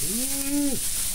Hum.